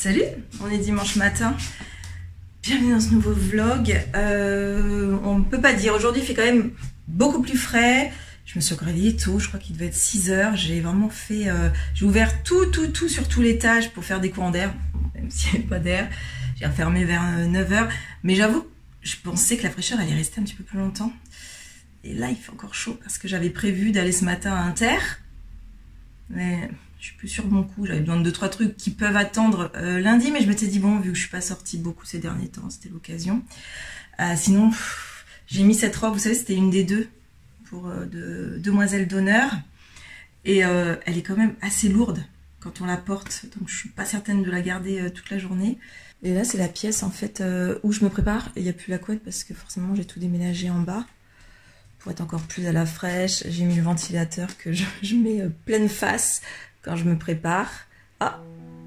Salut, on est dimanche matin. Bienvenue dans ce nouveau vlog. Euh, on ne peut pas dire, aujourd'hui il fait quand même beaucoup plus frais. Je me suis réveillée tôt, je crois qu'il devait être 6 heures. J'ai vraiment fait, euh, j'ai ouvert tout, tout, tout sur tout l'étage pour faire des courants d'air, même s'il n'y avait pas d'air. J'ai refermé vers 9 euh, heures. Mais j'avoue, je pensais que la fraîcheur allait rester un petit peu plus longtemps. Et là, il fait encore chaud parce que j'avais prévu d'aller ce matin à Inter. Mais je suis plus de mon coup. J'avais besoin de deux trois trucs qui peuvent attendre euh, lundi, mais je m'étais dit bon, vu que je suis pas sortie beaucoup ces derniers temps, c'était l'occasion. Euh, sinon, j'ai mis cette robe. Vous savez, c'était une des deux pour euh, de demoiselle d'honneur, et elle est quand même assez lourde quand on la porte, donc je suis pas certaine de la garder toute la journée. Et là, c'est la pièce en fait où je me prépare. Il n'y a plus la couette parce que forcément j'ai tout déménagé en bas pour être encore plus à la fraîche. J'ai mis le ventilateur que je mets pleine face quand je me prépare. Ah,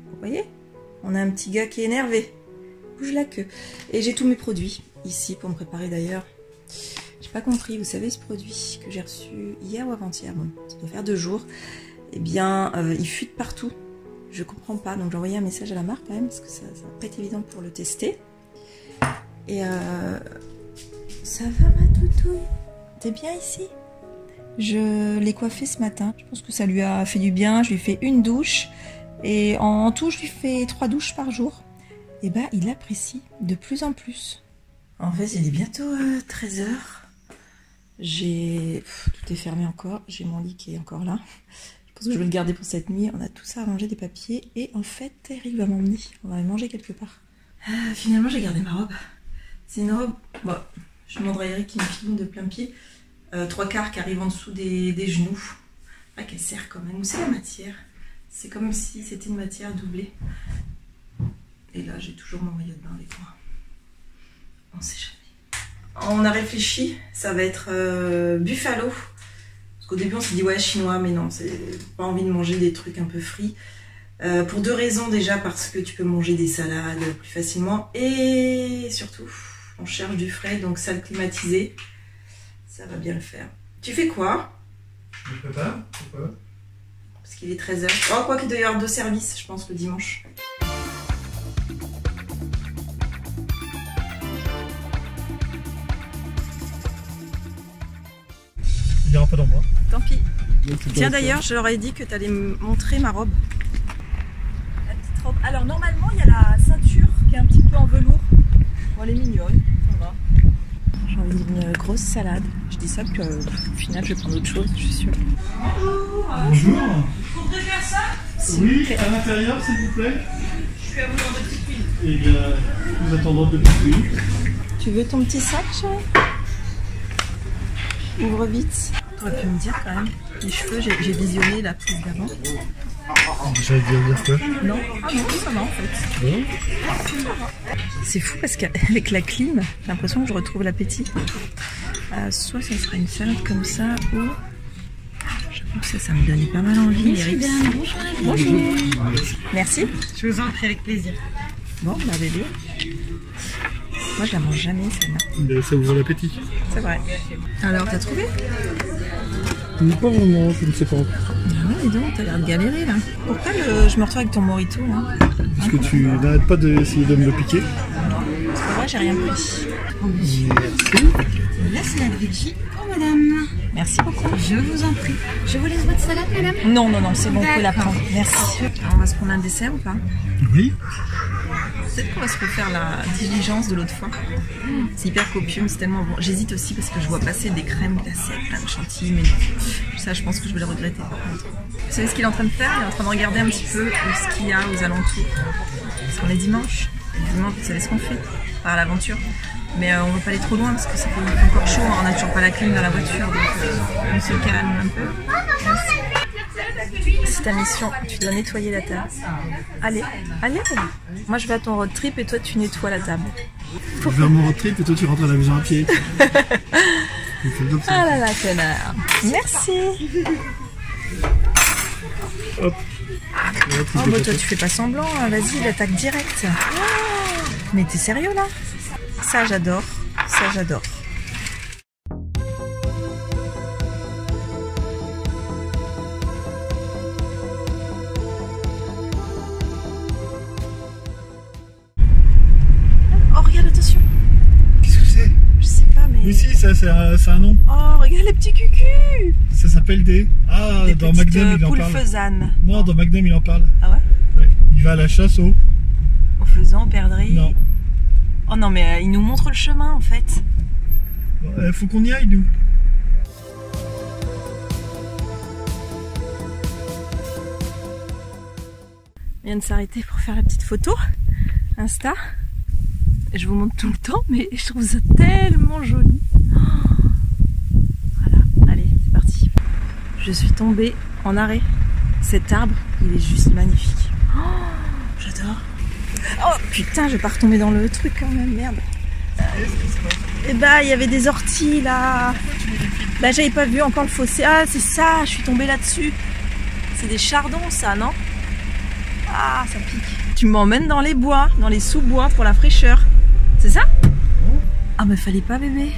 vous voyez On a un petit gars qui est énervé. Bouge la queue. Et j'ai tous mes produits ici pour me préparer d'ailleurs. J'ai pas compris, vous savez ce produit que j'ai reçu hier ou avant-hier, bon, ça doit faire deux jours. Eh bien, euh, il fuite partout. Je comprends pas, donc j'ai envoyé un message à la marque quand même, parce que ça, ça va pas être évident pour le tester. Et euh, ça va ma toutou? T'es bien ici? Je l'ai coiffé ce matin. Je pense que ça lui a fait du bien. Je lui ai fait une douche. Et en tout, je lui fais trois douches par jour. Et bah, il apprécie de plus en plus. En fait, il est bientôt 13h. Euh, J'ai. Tout est fermé encore. J'ai mon lit qui est encore là. Je pense que je vais le garder pour cette nuit. On a tout ça arrangé, des papiers. Et en fait, Eric va m'emmener. On va aller manger quelque part. Ah, finalement, j'ai gardé ma robe. C'est une robe. Bon, je demanderai à Eric qui me filme de plein pied. Euh, trois quarts qui arrivent en dessous des, genoux. Pas qu'elle sert quand même. C'est la matière. C'est comme si c'était une matière doublée. Et là, j'ai toujours mon maillot de bain avec moi. On sait jamais. On a réfléchi, ça va être euh, buffalo. Parce qu'au début, on s'est dit, ouais, chinois, mais non, c'est pas envie de manger des trucs un peu frits. Euh, pour deux raisons, déjà, parce que tu peux manger des salades plus facilement. Et surtout, on cherche du frais, donc salle climatisée. Ça va bien le faire. Tu fais quoi? Je me prépare. Pourquoi? Parce qu'il est 13h. Oh, quoi qu'il doit y avoir deux services, je pense, le dimanche. Il n'y aura pas d'endroit. Tant pis. Tiens d'ailleurs, je leur ai dit que tu allais me montrer ma robe. La petite robe. Alors normalement, il y a la ceinture qui est un petit peu en velours. Bon, elle est mignonne. J'ai envie d'une grosse salade. Je dis ça, puis euh, au final, je vais prendre autre chose, je suis sûre. Bonjour Bonjour Vous voudrez faire ça Oui, à l'intérieur, s'il vous plaît. Je suis à vous dans de petites huiles. Eh bien, nous attendons de petites huiles. Tu veux ton petit sac, chérie? Ouvre vite. Tu aurais pu me dire quand même. Les cheveux, j'ai visionné la prise d'avant. J'allais dire quoi? Non, ah non, ça va en fait. C'est fou parce qu'avec la clim, j'ai l'impression que je retrouve l'appétit. Euh, soit ça serait une salade comme ça, ou. J'avoue que ça, ça me donnait pas mal envie. Bonjour. Bonjour. Merci. Je vous en prie avec plaisir. Bon, bah bébé. Moi, je la mange jamais, celle-là. Ça ouvre l'appétit. C'est vrai. Alors, t'as trouvé? Pas vraiment, je ne sais pas. Ah dis donc, t'as l'air de galérer là. Pourquoi je me retrouve avec ton morito là Parce que tu n'arrêtes pas d'essayer de me le piquer. C'est pas vrai, j'ai rien pris. Merci. Là, c'est la veggie pour madame. Merci beaucoup. Je vous en prie. Je vous laisse votre salade, madame? Non, non, non, c'est bon, vous pouvez la prendre. Merci. on va se prendre un dessert ou pas? Oui. Peut-être qu'on va se refaire la diligence de l'autre fois. C'est hyper copieux, mais c'est tellement bon. J'hésite aussi parce que je vois passer des crèmes glacées avec chantilly, mais ça, je pense que je vais le regretter. Vous savez ce qu'il est en train de faire? Il est en train de regarder un petit peu ce qu'il y a aux alentours. Parce qu'on est dimanche. Et dimanche, vous savez ce qu'on fait Par l'aventure. Mais euh, on ne va pas aller trop loin parce que fait encore chaud. On n'a toujours pas la clim dans la voiture, donc euh, on se calme un peu. C'est ta mission, tu dois nettoyer la table. Allez, allez. Moi je vais à ton road trip et toi tu nettoies la table. Je vais à mon road trip et toi tu rentres à la maison à pied. ah là là, connard. Merci. Hop. Oh bah toi tu fais pas semblant, hein. vas-y, l'attaque directe. Mais t'es sérieux là? Ça j'adore, ça j'adore. Ça, un, nom. Oh, regarde les petits cucus Ça s'appelle des. Ah, Des dans Magnum, euh, il en parle. faisanes. Non, dans Magnum, il en parle. Ah ouais Ouais. Il va à la chasse au. Au faisan, au perdrix. Non. Oh non, mais euh, il nous montre le chemin en fait. Euh, faut qu'on y aille, nous. On vient de s'arrêter pour faire la petite photo. Insta. Je vous montre tout le temps, mais je trouve ça tellement joli. Oh. Voilà, allez, c'est parti. Je suis tombée en arrêt. Cet arbre, il est juste magnifique. Oh, J'adore. Oh putain, je vais pas retomber dans le truc quand même, merde. Et bah, il y avait des orties là. Bah, j'avais pas vu encore le fossé. Ah, c'est ça, je suis tombée là-dessus. C'est des chardons, ça, non? Ah, ça pique. Tu m'emmènes dans les bois, dans les sous-bois pour la fraîcheur. C'est ça? Ah, mais fallait pas, bébé.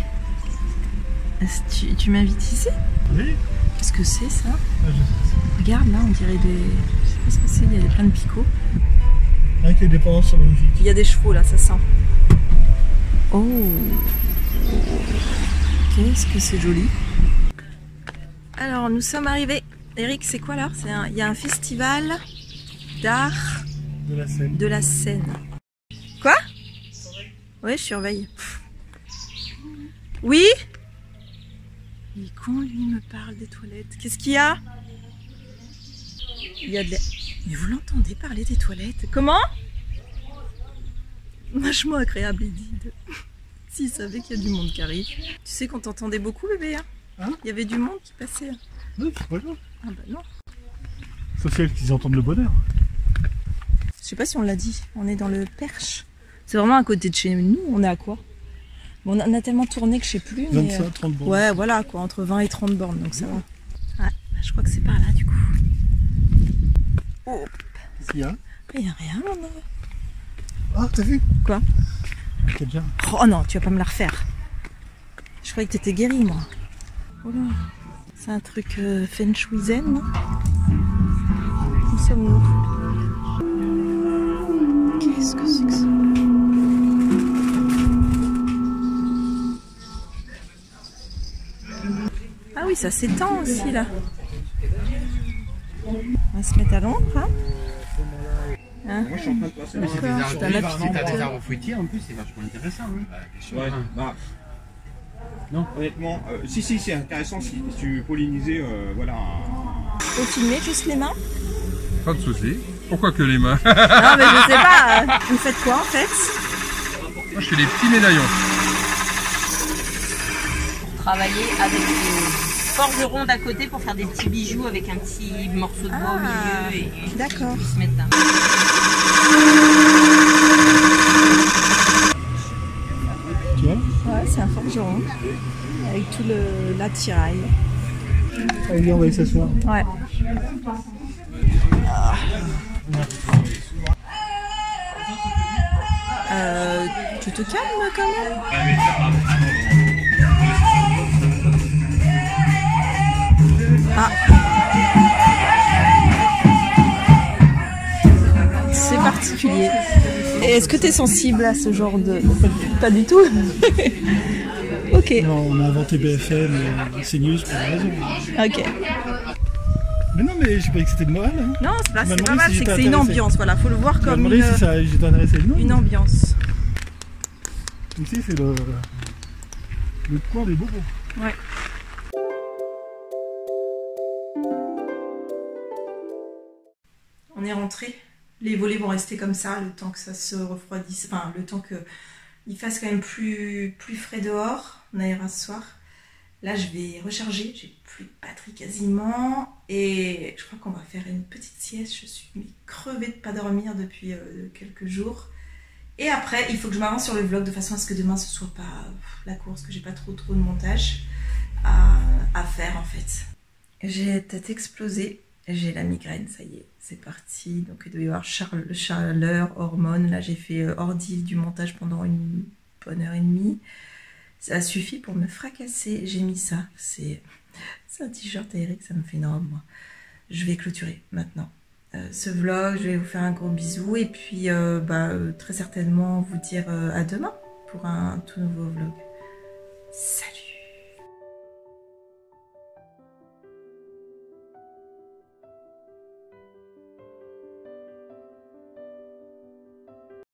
Tu, tu m'invites ici? Oui. Qu'est-ce que c'est ça Ah, je- Regarde là, on dirait des. Je sais pas ce que c'est, il y a plein de picots. Avec les dépendances sont magnifiques. Il y a des chevaux là, ça sent. Oh Qu'est-ce que c'est joli. Alors, nous sommes arrivés. Eric, c'est quoi là? C'est un- Il y a un festival d'art De la scène. de la Seine. Quoi? Ouais, je surveille. Oui? Est con, lui, il me parle des toilettes. Qu'est-ce qu'il y a? Il y a de la... Mais vous l'entendez parler des toilettes? Comment? Vachement agréable, dit. S'il savait qu'il y a du monde qui arrive. Tu sais qu'on t'entendait beaucoup, bébé, hein? Hein? Il y avait du monde qui passait. hein. Non, c'est pas grave. Ah bah non. Sauf celles qui entendent le bonheur. Je sais pas si on l'a dit. On est dans le Perche. C'est vraiment à côté de chez nous. On est à quoi? Bon, on a- tellement tourné que je sais plus. Mais 25, euh, 30 bornes. Ouais, voilà, quoi, entre 20 et 30 bornes, donc ça va. Ouais, je crois que c'est par là, du coup. Oh, y a il y a rien, homme. Ah, t'as vu? Quoi? Déjà. Oh non, tu vas pas me la refaire. Je croyais que t'étais guéri, moi. Oh là, c'est un truc euh, feng shui zen, non? Où sommes-nous oui, ça s'étend aussi, là. On va se mettre à l'ombre, hein Hein Moi je suis en train de passer. D'accord, c'est Si lapin. t'as des arbres fruitiers en plus, c'est vachement intéressant. Hein. Ouais, bah. Non, honnêtement, euh, si, si, c'est intéressant si, si tu pollinisais, euh, voilà. Faut filmer juste les mains Pas de souci. Pourquoi que les mains? Non, mais je sais pas. euh, Vous faites quoi en fait? Moi, je fais des petits médaillons. Travailler avec des forgerons d'à côté pour faire des petits bijoux avec un petit morceau de bois Ah, au milieu et, D'accord. se mettre là. Tu vois Ouais, c'est un forgeron. Avec tout le l'attirail. Allez, on va aller s'asseoir. Ouais. Euh, tu te calmes quand même? Ah. C'est particulier. Est-ce que tu es sensible à ce genre de... Pas du tout Ok, Non, on a inventé BFM et CNews pour une raison. ok. Mais non, mais je sais pas que c'était de mal. Hein. Non, c'est pas, mal, si c'est que c'est une ambiance, voilà, faut le voir comme une, si ça, intéressé. Non, une ambiance. Ici, c'est le, le coin des bobos. Ouais. On est rentré. Les volets vont rester comme ça le temps que ça se refroidisse. Enfin, le temps que il fasse quand même plus, plus frais dehors. On aéra ce soir. Là, je vais recharger. J'ai plus de batterie quasiment. Et je crois qu'on va faire une petite sieste. Je suis crevée de pas dormir depuis euh, quelques jours. Et après, il faut que je m'avance sur le vlog de façon à ce que demain ce soit pas la course, que j'ai pas trop trop de montage à, à faire en fait. J'ai tête explosée, j'ai la migraine, ça y est, c'est parti. Donc il doit y avoir chaleur, hormones. Là j'ai fait euh, ordi du montage pendant une bonne heure et demie. Ça a suffi pour me fracasser. J'ai mis ça. C'est un t-shirt Eric, ça me fait énorme moi. Je vais clôturer maintenant euh, ce vlog. Je vais vous faire un gros bisou et puis euh, bah, euh, très certainement vous dire euh, à demain pour un tout nouveau vlog. Salut